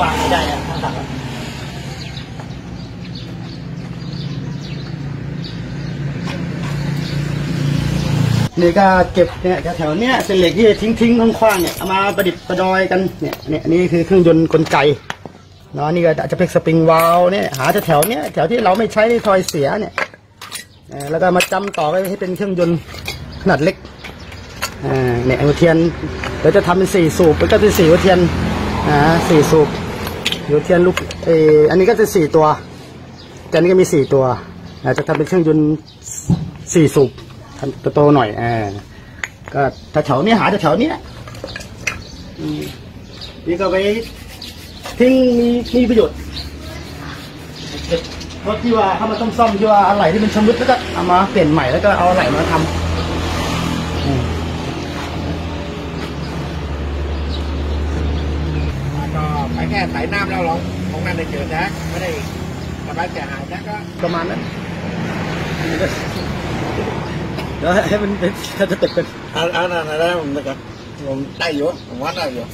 วางไม่ได้อะถ้าตัดอะนี่ก็เก็บเนี่ยแถวๆเนี้ยเป็นเหล็กที่ทิ้งทิ้งๆคว้างๆเนี่ยเอามาประดิษฐ์ประดอยกันเนี่ยเนี่ยนี่คือเครื่องยนต์กลไกเนาะนี่ก็จะเป็นสปริงวาลวเนี่ยหาแถวๆเนี้ยแถวที่เราไม่ใช้ทอยเสียเนี่ยแล้วก็มาจำต่อไปให้เป็นเครื่องยนต์ขนาดเล็กเนี่ยหัวเทียนเดี๋ยวจะทำเป็นสี่สูบแล้วก็เป็นสี่หัวเทียนอ่าสี่สูบ หัวเทียนลูกเอออันนี้ก็จะสี่ตัวแต่อันนี้ก็มีสี่ตัวจะทำเป็นเครื่องยนต์สี่สูบทำโตหน่อยอ่าก็แถวๆเนี้ยหาแถวๆเนี้ยอืมนี่ก็ไปทิ้งมีมีประโยชน์รถที่ว่าเขามาต้องซ่อมที่ว่าอะไรที่มันชำรุดแล้วก็เอามาเปลี่ยนใหม่แล้วก็เอาอะไรมาทำอืม ก็ไป แค่สายน้ำแล้วลองของนั่นได้เจอแจ็คไม่ได้สบายใจหายแจ็คก็ประมาณนั้นเดี๋ยวให้มันเป็นสเต็ปกันอันอันนั้นอะไรผมนะครับผมได้อยู่ผมว่าได้อยู่